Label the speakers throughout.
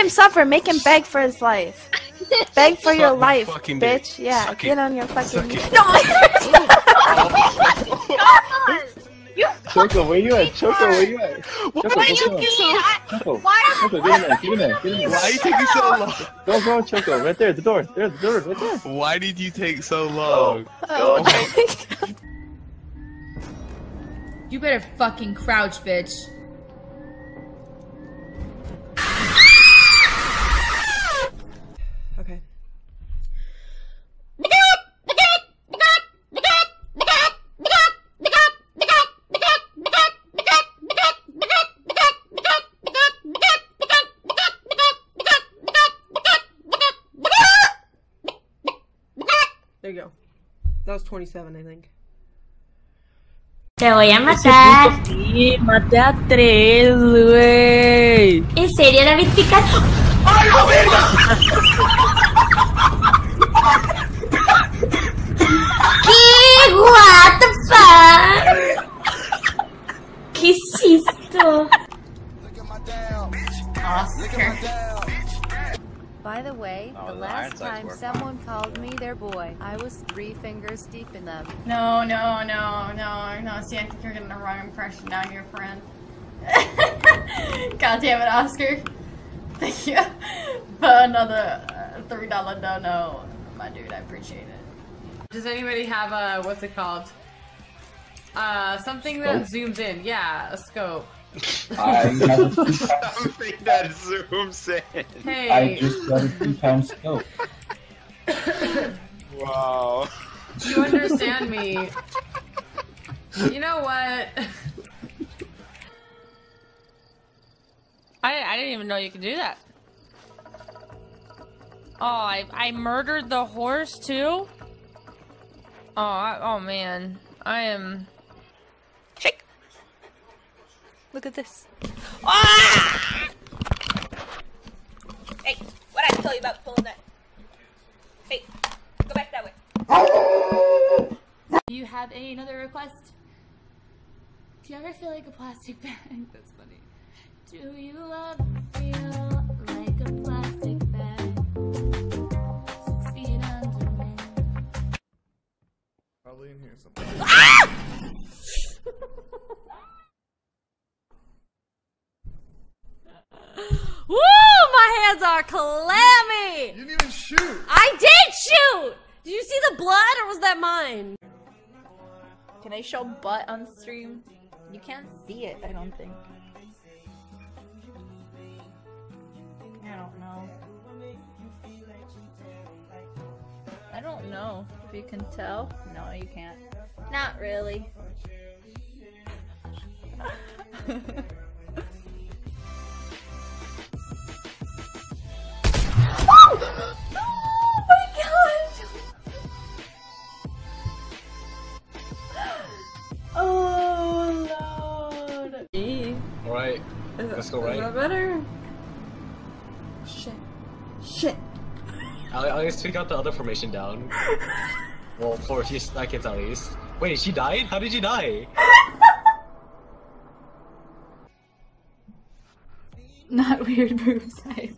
Speaker 1: him suffer. Make him beg for his life. Beg for your
Speaker 2: Suck my
Speaker 1: life,
Speaker 2: fucking dick.
Speaker 1: bitch. Yeah,
Speaker 2: Suck
Speaker 1: get
Speaker 2: it.
Speaker 1: on your fucking.
Speaker 2: Suck it.
Speaker 3: Choco, where you at? Choco, where you at? Choco,
Speaker 2: Why
Speaker 3: go
Speaker 2: you
Speaker 3: go.
Speaker 2: taking
Speaker 3: Choco,
Speaker 4: Why
Speaker 3: Choco, get in there, get in there, get in there.
Speaker 2: Why are you taking so long?
Speaker 3: Go, go, Choco, right there, the door, there's the door, right there.
Speaker 2: Why did you take so oh, long?
Speaker 1: Oh,
Speaker 4: You better fucking crouch, bitch.
Speaker 5: There you go. That was 27, I think.
Speaker 6: Te voy a matar.
Speaker 7: Sí, maté a tres, güey.
Speaker 6: ¿En serio, David Picasso? ¿Qué? What the fuck? ¿Qué es esto?
Speaker 4: Oscar.
Speaker 8: By the way,
Speaker 9: Oh,
Speaker 8: the
Speaker 9: the
Speaker 8: last time
Speaker 9: work.
Speaker 8: someone called me their boy, I was three fingers deep in them.
Speaker 4: No, no, no, no, no. See, I think you're getting the wrong impression now, your friend. God damn it, Oscar. Thank you for another uh, $3 dono. My dude, I appreciate it.
Speaker 10: Does anybody have a what's it called? Uh, something that zooms in. Yeah, a scope.
Speaker 3: I have a two times,
Speaker 2: Something that zooms in.
Speaker 10: Hey.
Speaker 3: I just got a two times scope.
Speaker 2: Wow.
Speaker 10: You understand me? You know what?
Speaker 7: I, I didn't even know you could do that. Oh, I, I murdered the horse too? Oh, I, oh man. I am. Shake! Look at this. Ah!
Speaker 11: Hey, what I tell you about pulling that? Hey, go back that way.
Speaker 4: Do you have any another request? Do you ever feel like a plastic bag? That's funny. Do you ever feel like a plastic bag? Six feet under me.
Speaker 12: Probably in here somewhere.
Speaker 7: Woo! My hands are clammy!
Speaker 12: You didn't even shoot.
Speaker 7: I did shoot! Did you see the blood or was that mine?
Speaker 1: Can I show butt on stream? You can't see it, I don't think. I don't know. I don't know if you can tell. No, you can't. Not really.
Speaker 9: Alright, let's go
Speaker 4: Is that
Speaker 9: right.
Speaker 4: better? Shit. Shit.
Speaker 9: I'll, I'll just tweak out the other formation down. well, for few seconds at least. Wait, she died? How did she die?
Speaker 4: Not weird boobs. I-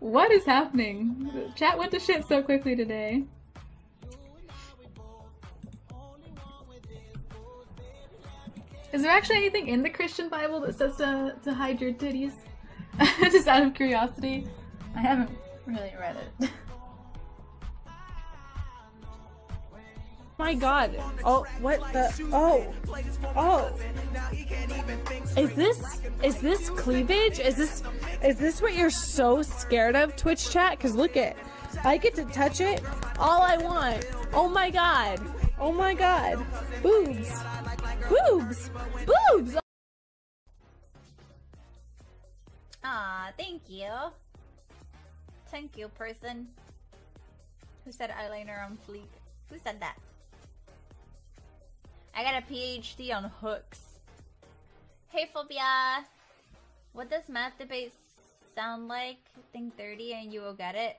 Speaker 4: What is happening? Chat went to shit so quickly today. Is there actually anything in the Christian Bible that says to, to hide your titties? Just out of curiosity. I haven't really read it.
Speaker 5: My god. Oh, what the? Oh. Oh. Is this is this cleavage? Is this is this what you're so scared of, Twitch chat? Cause look it. I get to touch it all I want. Oh my god. Oh my god. Boobs. Boobs. Boobs.
Speaker 8: Ah, thank you. Thank you, person. Who said eyeliner on fleek? Who said that? I got a PhD on hooks. Hey, Phobia! What does math debate sound like? Think 30 and you will get it.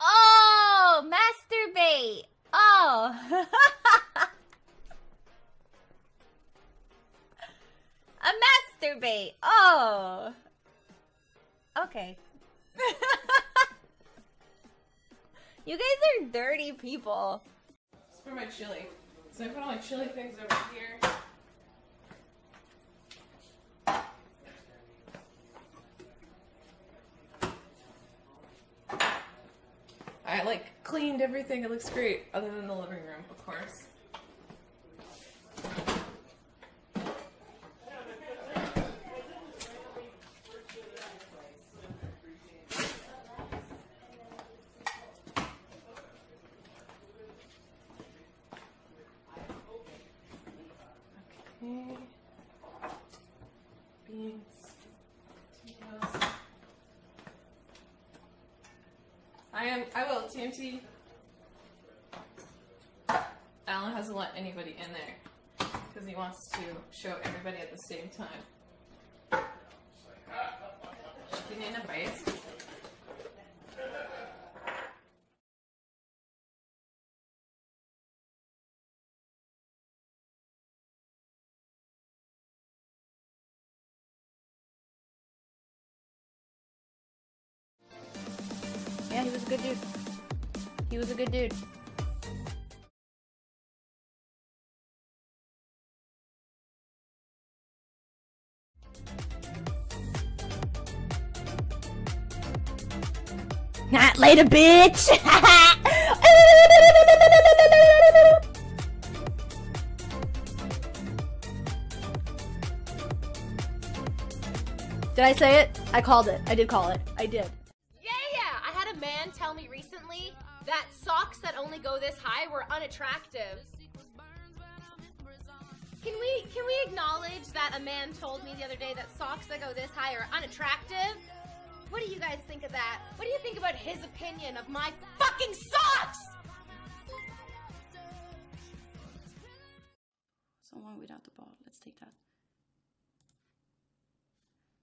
Speaker 8: Oh! Masturbate! Oh! masturbate! Oh! Okay. you guys are dirty people.
Speaker 5: It's for my chili. So I put all my chili things over here. I like cleaned everything. It looks great, other than the living room, of course. Okay. Beans. Tomatoes. I am. I will. TMT. Alan hasn't let anybody in there because he wants to show everybody at the same time. Tiene na país.
Speaker 8: Yeah, a good dude. He was a good dude. Not later, bitch! Did I say it? I called it. I did call it. I did.
Speaker 13: Man tell me recently that socks that only go this high were unattractive. Can we can we acknowledge that a man told me the other day that socks that go this high are unattractive? What do you guys think of that? What do you think about his opinion of my fucking socks?
Speaker 14: Someone without the ball. Let's take that.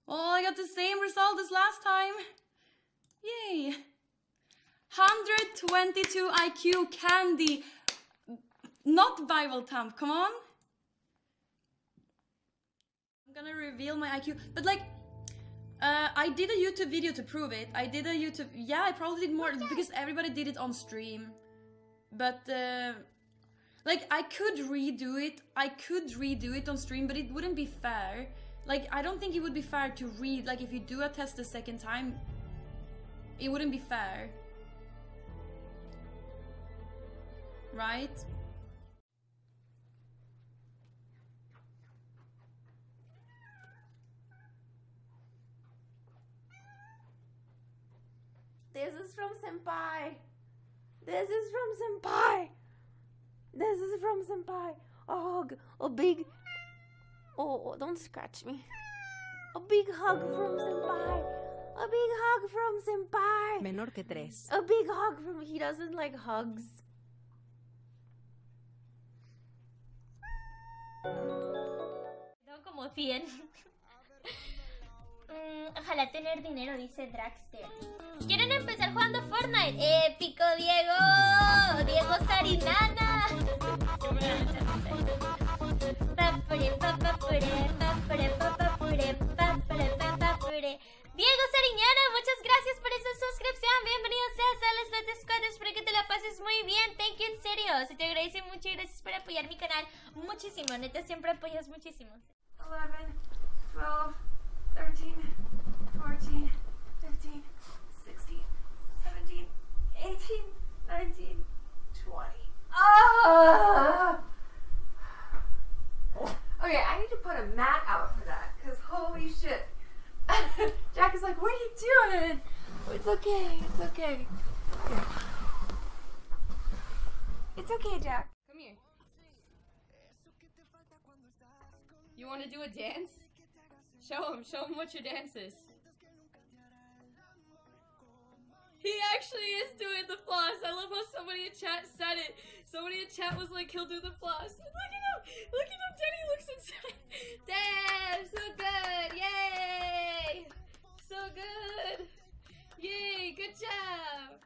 Speaker 14: Oh, I got the same result as last time. Yay. 122 IQ candy. Not Bible Thump, come on. I'm gonna reveal my IQ. But like, uh, I did a YouTube video to prove it. I did a YouTube, yeah, I probably did more because everybody did it on stream. But, uh, like, I could redo it. I could redo it on stream, but it wouldn't be fair. Like, I don't think it would be fair to read. Like, if you do a test the second time, it wouldn't be fair. Right?
Speaker 6: This is from Senpai. This is from Senpai. This is from Senpai. Oh, a hug. A big. Oh, oh, don't scratch me. A big hug from Senpai. A big hug from Senpai.
Speaker 15: Menor que tres.
Speaker 6: A big hug from. He doesn't like hugs.
Speaker 16: Quedó como 100. Mm, ojalá tener dinero, dice Draxter. ¿Quieren empezar jugando Fortnite? ¡Épico, Diego! ¡Diego Sarinana! Siempre apoyas muchísimo.
Speaker 6: 11, 12, 13, 14, 15, 16, 17, 18, 19, 20. Ah! Okay, I need to put a mat out for that, because holy shit. Jack is like, what are you doing? It's okay, it's okay. It's okay, Jack.
Speaker 10: Come here. You want to do a dance? Show him. Show him what your dance is. He actually is doing the floss. I love how somebody in chat said it. Somebody in chat was like, he'll do the floss. Look at him. Look at him. Teddy looks inside. Damn, so good. Yay. So good. Yay, good job.